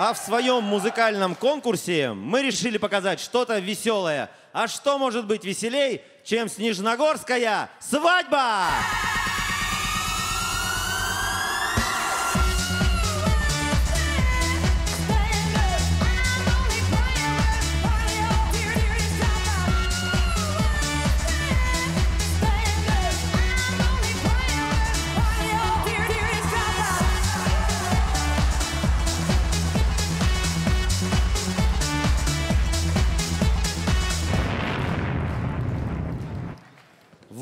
А в своем музыкальном конкурсе мы решили показать что-то веселое. А что может быть веселей, чем Снежногорская свадьба?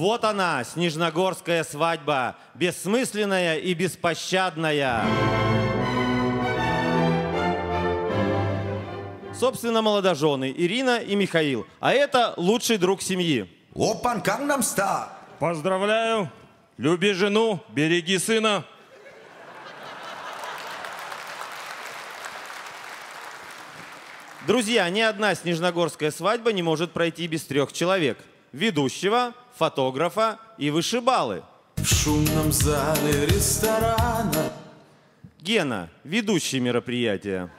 Вот она, Снежногорская свадьба, бессмысленная и беспощадная. Собственно, молодожены Ирина и Михаил. А это лучший друг семьи. Опан Gangnam Star. Поздравляю. Люби жену, береги сына. Друзья, ни одна снежногорская свадьба не может пройти без трех человек. Ведущего, фотографа и вышибалы. В шумном зале ресторана. Гена, ведущий мероприятия.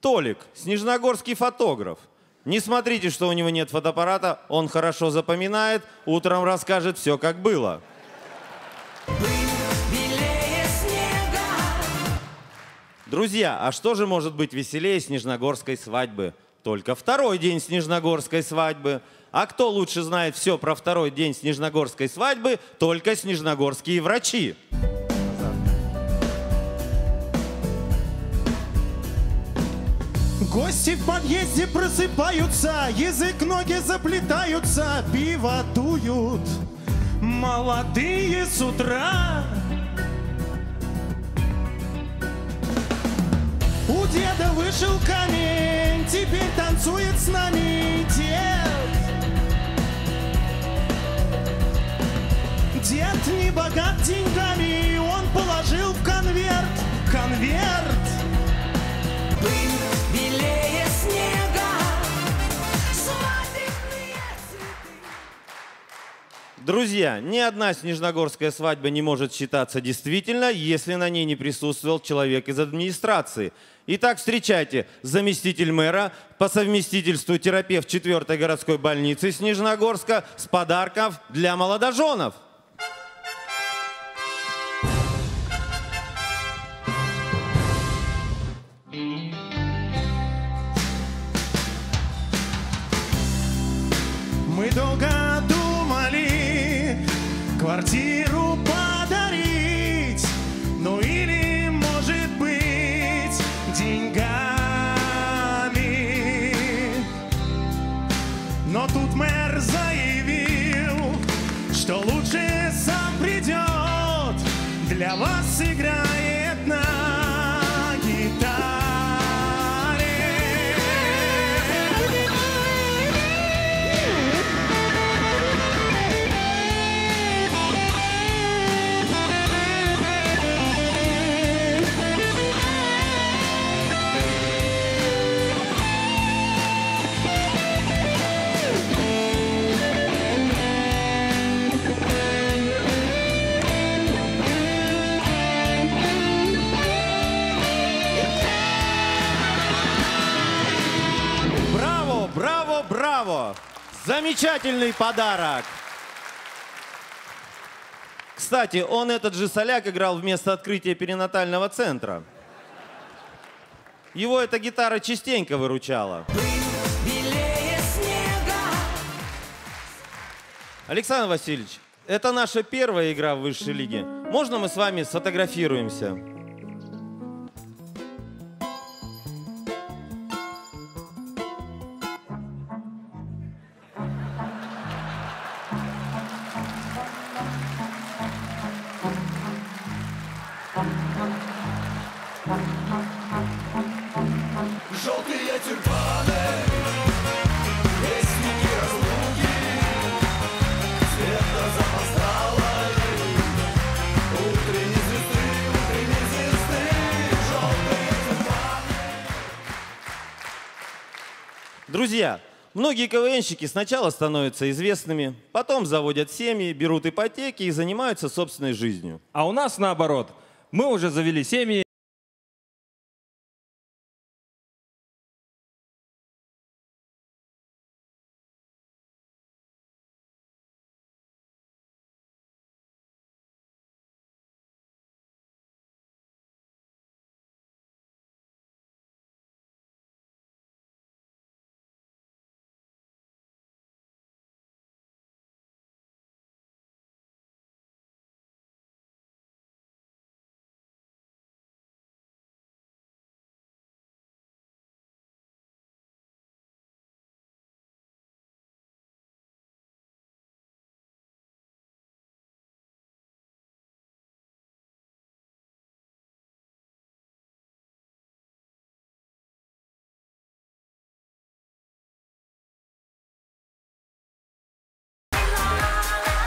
Толик, снежногорский фотограф. Не смотрите, что у него нет фотоаппарата, он хорошо запоминает, утром расскажет все, как было. Друзья, а что же может быть веселее Снежногорской свадьбы? Только второй день Снежногорской свадьбы. А кто лучше знает все про второй день Снежногорской свадьбы? Только снежногорские врачи. Гости в подъезде просыпаются, язык ноги заплетаются, пиво дуют. Молодые с утра. У деда вышел камень, теперь танцует с нами дед. Дед не богат деньгами, он положил в конверт, конверт. Друзья, ни одна снежногорская свадьба не может считаться действительно, если на ней не присутствовал человек из администрации. Итак, встречайте, заместитель мэра, по совместительству терапевт 4 городской больницы Снежногорска с подарков для молодоженов. Мы долго квартиру подарить, ну или, может быть, деньгами. Но тут мэр заявил, что лучше сам придет, для вас играет Браво, браво! Замечательный подарок! Кстати, он этот же соляк играл вместо открытия перинатального центра. Его эта гитара частенько выручала. Александр Васильевич, это наша первая игра в высшей лиге. Можно мы с вами сфотографируемся? Друзья, Многие КВНщики сначала становятся известными, потом заводят семьи, берут ипотеки и занимаются собственной жизнью. А у нас наоборот. Мы уже завели семьи,